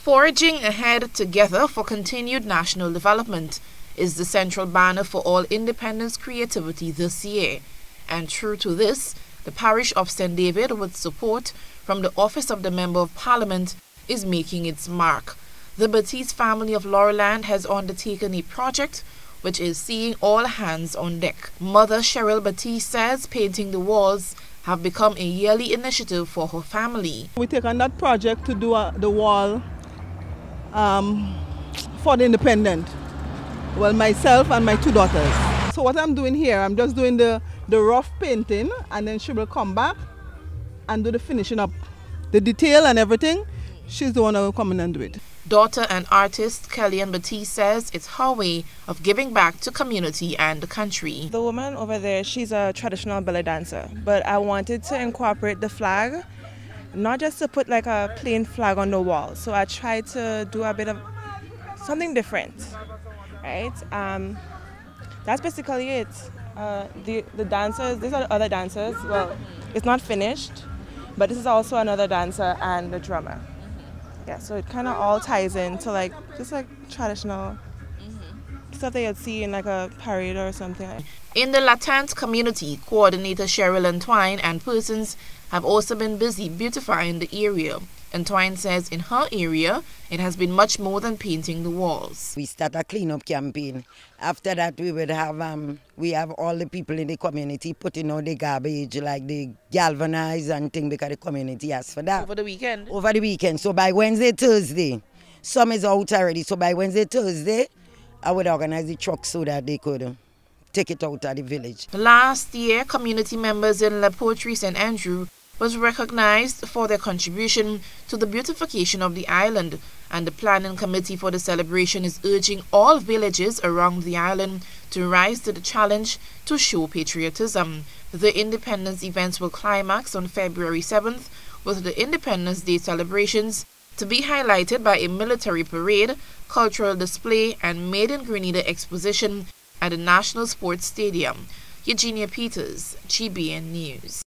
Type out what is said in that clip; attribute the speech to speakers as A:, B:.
A: Forging ahead together for continued national development is the central banner for all independence creativity this year. And true to this, the parish of St. David, with support from the Office of the Member of Parliament, is making its mark. The Batiste family of Laurelland has undertaken a project which is seeing all hands on deck. Mother Cheryl Batiste says painting the walls have become a yearly initiative for her family.
B: We take on that project to do uh, the wall um, for the independent. Well, myself and my two daughters. So what I'm doing here, I'm just doing the, the rough painting and then she will come back and do the finishing up. The detail and everything, she's the one who will come in and do it.
A: Daughter and artist Kellyanne Batiste says it's her way of giving back to community and the country.
C: The woman over there, she's a traditional belly dancer, but I wanted to incorporate the flag, not just to put like a plain flag on the wall. So I tried to do a bit of something different, right? Um, that's basically it. Uh, the, the dancers, these are the other dancers. Well, it's not finished, but this is also another dancer and the drummer yeah so it kind of all ties into like just like traditional mm-hmm. stuff that you'd see in like a parade or something
A: in the La Tante community coordinator cheryl Entwine and persons have also been busy beautifying the area Entwine says in her area, it has been much more than painting the walls.
D: We start a cleanup campaign. After that, we would have um, we have all the people in the community putting out the garbage, like the galvanize and thing, because the community asked for that.
A: Over the weekend?
D: Over the weekend. So by Wednesday, Thursday, some is out already. So by Wednesday, Thursday, I would organize the truck so that they could take it out of the village.
A: Last year, community members in La Poterie St. Andrew was recognized for their contribution to the beautification of the island, and the planning committee for the celebration is urging all villages around the island to rise to the challenge to show patriotism. The Independence events will climax on February 7th with the Independence Day celebrations to be highlighted by a military parade, cultural display, and Made in Grenada exposition at the National Sports Stadium. Eugenia Peters, GBN News.